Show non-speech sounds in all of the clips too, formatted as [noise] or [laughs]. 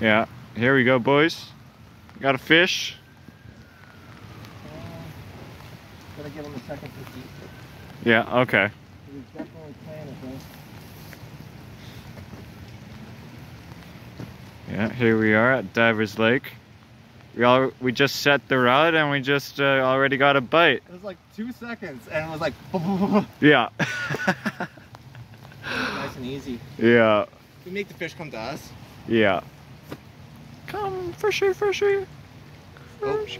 Yeah. Here we go, boys. Got a fish. Uh, gotta give him a second to eat. Yeah, okay. He's definitely playing with us. Yeah, here we are at Divers Lake. We all we just set the rod and we just uh, already got a bite. It was like two seconds and it was like Yeah. [laughs] [laughs] nice and easy. yeah. We make the fish come to us. Yeah. Come, fishy, fishy. Oh. Fish.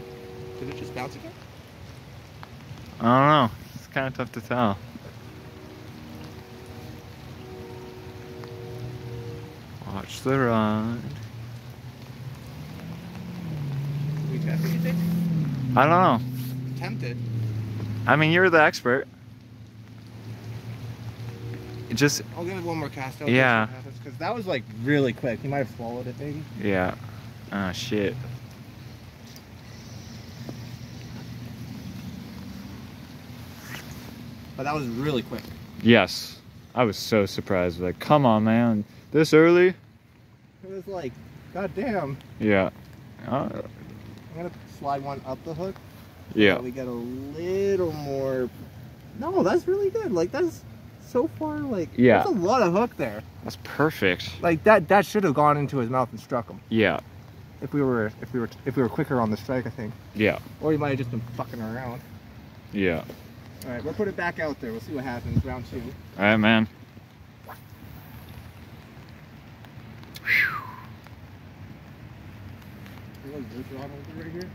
Did it just bounce again? I don't know. It's kind of tough to tell. Watch the rod. Did we catch anything? I don't know. Tempted. I mean, you're the expert. It just, I'll give it one more cast out. Yeah. Because that was like really quick. He might have swallowed it, maybe. yeah. Ah, shit. But that was really quick. Yes. I was so surprised. Like, come on, man. This early? It was like, god damn. Yeah. Uh, I'm gonna slide one up the hook. yeah. So we get a little more. No, that's really good. Like that's so far. Like Yeah. there's a lot of hook there. That's perfect. Like that. That should have gone into his mouth and struck him. Yeah. If we were, if we were, if we were quicker on the strike, I think. Yeah. Or he might have just been fucking around. Yeah. All right, we'll put it back out there. We'll see what happens. Round two. All right, man. You like this rod holder right here?